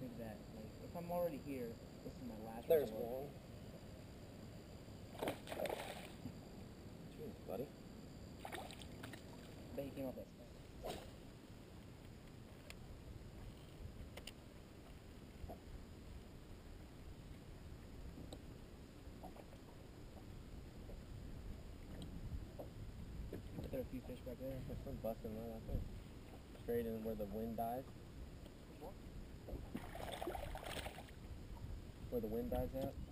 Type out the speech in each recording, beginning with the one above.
think that. Like, if I'm already here, this is my last There's one. Jeez, buddy. Bet he came up There a few fish back there. There's some busting right out there. Straight in where the wind dies. Where the wind dies at.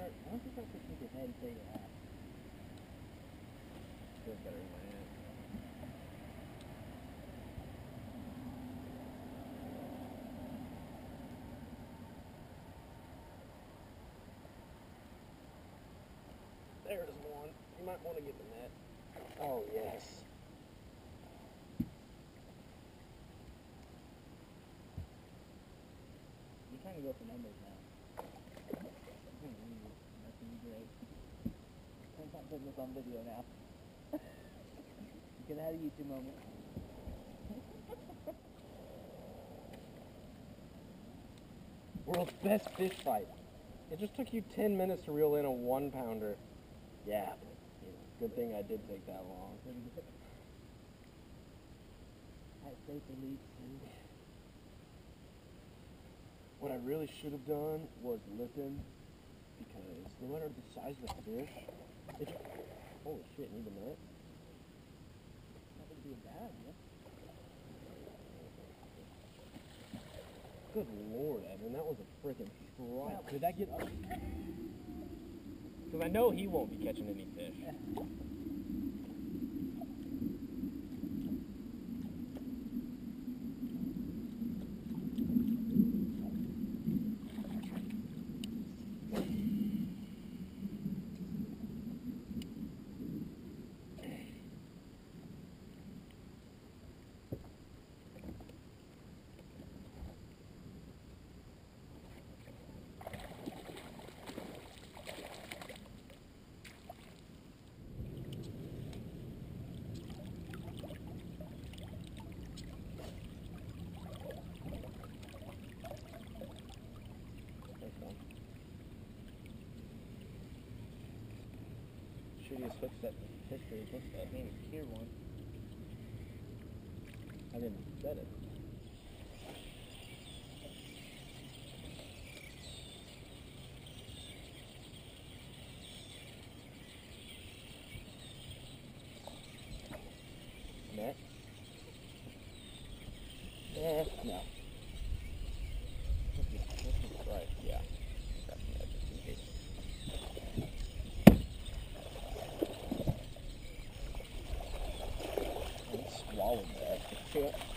Start? Why don't you start pushing your head and say your ass? Feels better in my hand. There's one. You might want to get the net. Oh yes. You're trying to go for numbers now. Hmm, hmm. Great. Not putting this on video now. can have a YouTube moment. World's best fish fight. It just took you 10 minutes to reel in a one pounder. Yeah. Good thing I did take that long. I say for leads too. What I really should have done was him because no matter the size of the fish, it holy shit, need a net. Not gonna be bad idea. Good lord, Evan, that was a freaking strike. Did that get up? Because I know he won't be catching any fish. Set in history set. can't even hear one. I didn't set it. shit.